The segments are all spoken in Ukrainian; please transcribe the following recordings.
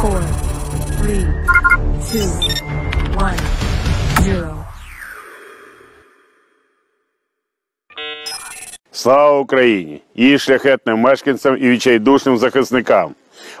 four, three, two, one, zero. Слава Україні! Її шляхетним мешканцям і відчайдушним захисникам.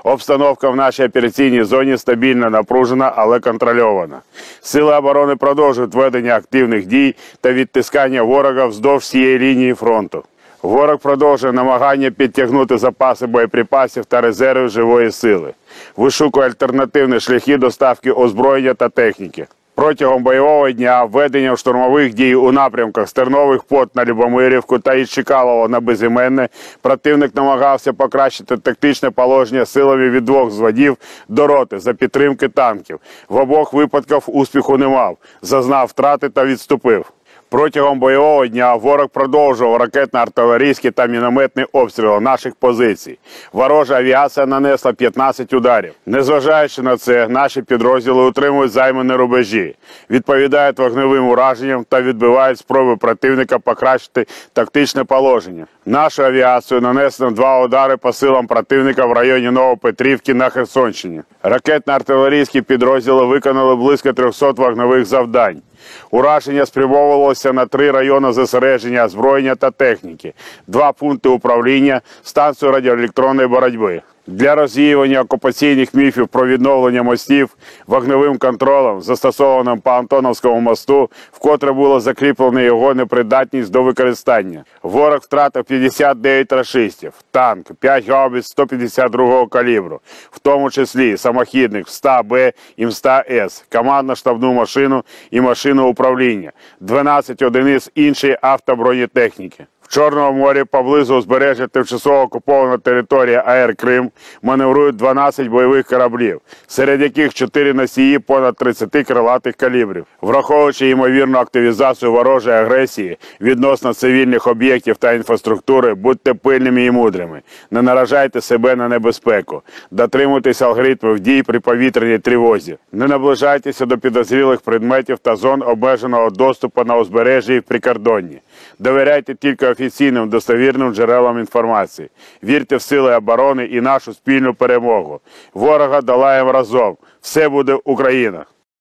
Обстановка в нашій операційній зоні стабільна, напружена, але контрольована. Сили оборони продовжують ведення активних дій та відтискання ворога вздовж всієї лінії фронту. Ворог продовжує намагання підтягнути запаси боєприпасів та резерви живої сили. Вишукує альтернативні шляхи доставки озброєння та техніки. Протягом бойового дня введення штурмових дій у напрямках Стернових пот на Любомирівку та із Чекалова на Безіменне противник намагався покращити тактичне положення силами від двох зводів до роти за підтримки танків. В обох випадках успіху не мав, зазнав втрати та відступив. Протягом бойового дня ворог продовжував ракетно-артилерійські та мінометні обстріли наших позицій. Ворожа авіація нанесла 15 ударів. Незважаючи на це, наші підрозділи утримують займані рубежі, відповідають вогневим ураженням та відбивають спроби противника покращити тактичне положення. Нашу авіацію нанесено два удари по силам противника в районі Новопетрівки на Херсонщині. Ракетно-артилерійські підрозділи виконали близько 300 вогневих завдань. Ураження спрямовувалося на три райони зосередження озброєння та техніки, два пункти управління, станцію радіоелектронної боротьби. Для розвіювання окупаційних міфів про відновлення мостів вогневим контролем, застосованим по Антоновському мосту, вкотре було закріплено його непридатність до використання. Ворог втратив 59 рашистів, танк, 5 гаубиць 152 калібру, в тому числі самохідник МСТА-Б і МСТА-С, командно-штабну машину і машину управління, 12 одиниць іншої автобронетехніки. В Чорному морі поблизу узбережжя тимчасово окупована територія АЕР Крим маневрують 12 бойових кораблів, серед яких 4 носії понад 30 крилатих калібрів. Враховуючи ймовірну активізацію ворожої агресії відносно цивільних об'єктів та інфраструктури, будьте пильними і мудрими. Не наражайте себе на небезпеку, дотримуйтесь алгоритмів дій при повітряній тривозі. Не наближайтеся до підозрілих предметів та зон обмеженого доступу на узбережжі і в прикордонні. Довіряйте тільки офіційним достовірним джерелам інформації. Вірте в сили оборони і нашу спільну перемогу. Ворога долаємо разом. Все буде Україна!